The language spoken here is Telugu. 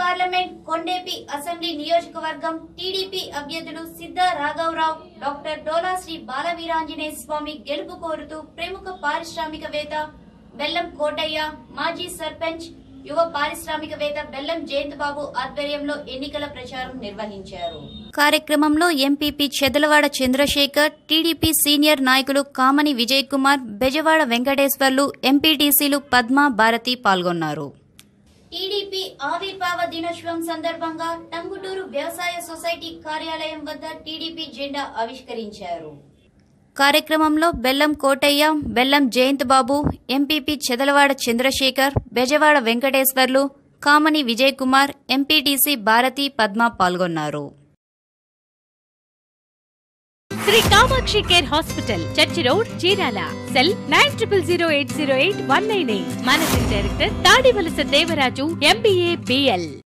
పార్లమెంట్ కొండేపి అసెంబ్లీ నియోజకవర్గం టీడీపీ అభ్యర్థులు సిద్ధ రాఘవరావు డాక్టర్ డోలా శ్రీ బాలవీరాంజనేయ స్వామి గెలుపు కోరుతూ ప్రముఖ పారిశ్రామికవేత్త బెల్లం కోటయ్య మాజీ సర్పంచ్ యువ పారిశ్రామికవేత్త బెల్లం జయంత్బాబు ఆధ్వర్యంలో ఎన్నికల ప్రచారం నిర్వహించారు. కార్యక్రమంలో MPP Chedalavada Chandrasekhar TDP senior నాయకులు కామని విజయ్ కుమార్ బెజవాడ వెంకటేశ్వర్లు ఎంపీటీసీలు పద్మ భారతి పాల్గొన్నారు. టీడీపీ ఆవిర్భావ దినోత్సవం సందర్భంగా టంగుటూరు వ్యవసాయ సొసైటీ కార్యాలయం వద్ద టీడీపీ జెండా ఆవిష్కరించారు. కార్యక్రమంలో బెల్లం కోటయ్య బెల్లం జయంత్ బాబు ఎంపీపీ చెదలవాడ చంద్రశేఖర్ బెజవాడ వెంకటేశ్వర్లు కామని విజయ్ కుమార్ ఎంపీటీసీ భారతి పద్మ పాల్గొన్నారు. Shri Kamakshi care hospital church road Chirala cell nine triple zero eight zero eight one nine eight managing director Tadivalasa Devaraju MBA BL